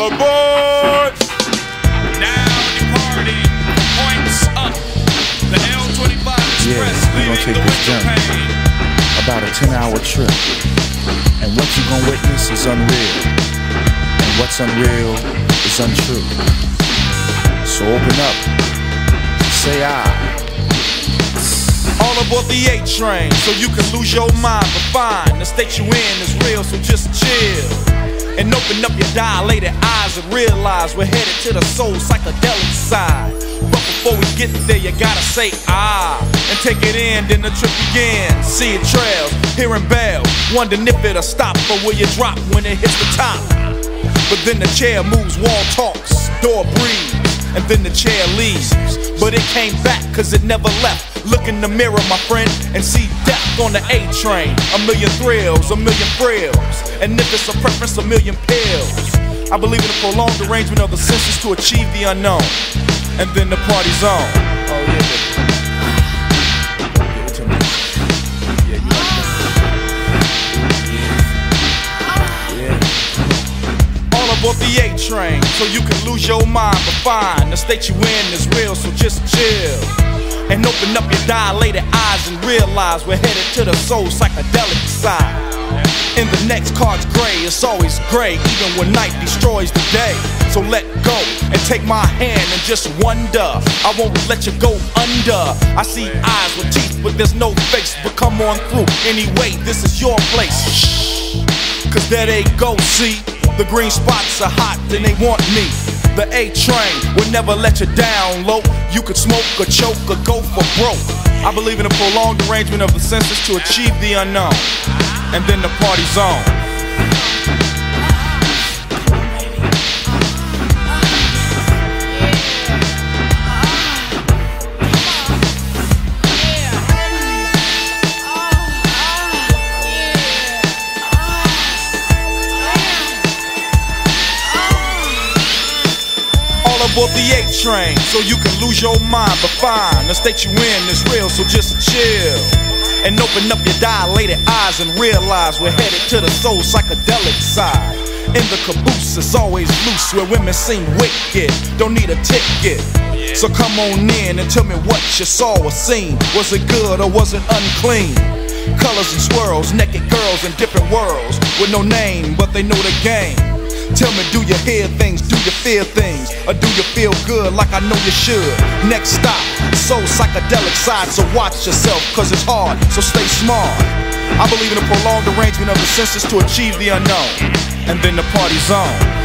All aboard! Now departing, points up. The L25 Express Yeah, leaving take the this journey. About a 10 hour trip. And what you gonna witness is unreal. And what's unreal is untrue. So open up. Say I. All aboard the A train, so you can lose your mind. But fine, the state you're in is real, so. And open up your dilated eyes and realize we're headed to the soul psychedelic side. But before we get there, you gotta say ah and take it in, then the trip begins. See Seeing trails, hearing bells, wondering if it'll stop or will you drop when it hits the top. But then the chair moves, wall talks, door breathes, and then the chair leaves. But it came back cause it never left. Look in the mirror, my friend, and see death on the A train. A million thrills, a million thrills. And if it's a preference, a million pills. I believe in a prolonged arrangement of the senses to achieve the unknown. And then the party's on. Oh. All aboard the A train, so you can lose your mind. But fine, the state you in is real, so just chill. And open up your dilated eyes and realize we're headed to the soul psychedelic side. In the next card's gray, it's always gray, even when night destroys the day. So let go and take my hand and just wonder. I won't let you go under. I see eyes with teeth, but there's no face. But come on through anyway, this is your place. Cause there they go, see? The green spots are hot, and they want me. The A train will never let you down low. You could smoke or choke or go for broke. I believe in a prolonged arrangement of the senses to achieve the unknown. And then the party's on. All aboard the A train, so you can lose your mind. But fine, the state you in is real, so just chill. And open up your dilated eyes and realize we're headed to the soul psychedelic side. In the caboose, it's always loose where women seem wicked, don't need a ticket. So come on in and tell me what you saw or seen. Was it good or was it unclean? Colors and swirls, naked girls in different worlds with no name, but they know the game. Tell me, do you hear things? Do you feel things? Or do you feel good like I know you should? Next stop, soul psychedelic side, so watch yourself, cause it's hard, so stay smart. I believe in a prolonged arrangement of the senses to achieve the unknown. And then the party's on.